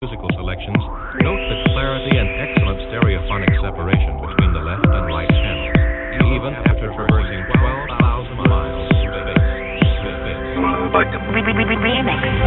musical selections, note the clarity and excellent stereophonic separation between the left and right channels, even after traversing 12,000 miles through space. Remix.